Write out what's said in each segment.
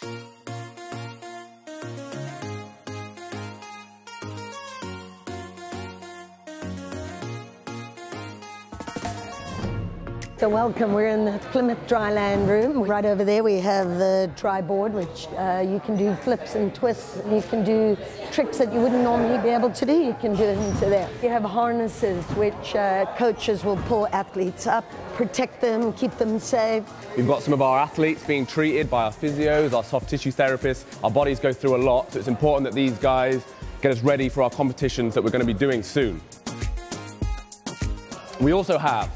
Thank you. So welcome, we're in the Plymouth Dryland room. Right over there we have the dry board, which uh, you can do flips and twists. You can do tricks that you wouldn't normally be able to do. You can do it into there. You have harnesses, which uh, coaches will pull athletes up, protect them, keep them safe. We've got some of our athletes being treated by our physios, our soft tissue therapists. Our bodies go through a lot, so it's important that these guys get us ready for our competitions that we're going to be doing soon. We also have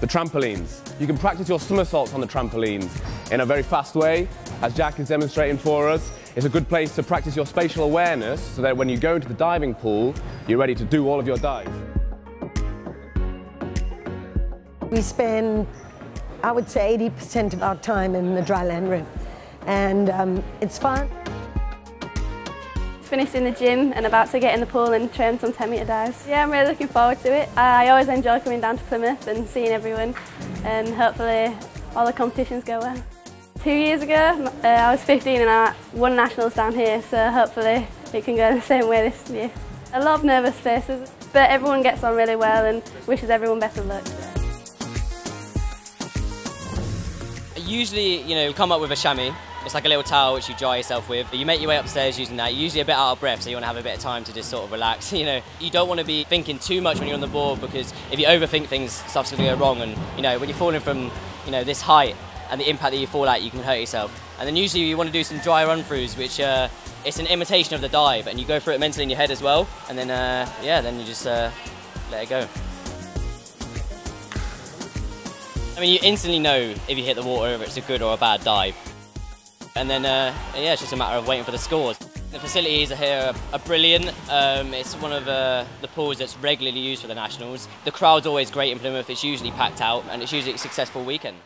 the trampolines. You can practice your somersaults on the trampolines in a very fast way, as Jack is demonstrating for us. It's a good place to practice your spatial awareness so that when you go into the diving pool, you're ready to do all of your dives. We spend, I would say, 80% of our time in the dryland room. And um, it's fun finished in the gym and about to get in the pool and train some 10 metre dives. Yeah, I'm really looking forward to it. I always enjoy coming down to Plymouth and seeing everyone and hopefully all the competitions go well. Two years ago, uh, I was 15 and I won nationals down here, so hopefully it can go the same way this year. A lot of nervous faces, but everyone gets on really well and wishes everyone best of luck. Usually, you know, come up with a chamois it's like a little towel which you dry yourself with. You make your way upstairs using that. You're usually a bit out of breath, so you want to have a bit of time to just sort of relax. You know, you don't want to be thinking too much when you're on the board because if you overthink things, stuff's going to go wrong. And you know, when you're falling from you know this height and the impact that you fall at, you can hurt yourself. And then usually you want to do some dry run throughs, which uh, it's an imitation of the dive, and you go through it mentally in your head as well. And then uh, yeah, then you just uh, let it go. I mean, you instantly know if you hit the water if it's a good or a bad dive. And then, uh, yeah, it's just a matter of waiting for the scores. The facilities here are, are brilliant. Um, it's one of uh, the pools that's regularly used for the Nationals. The crowd's always great in Plymouth. It's usually packed out and it's usually a successful weekend.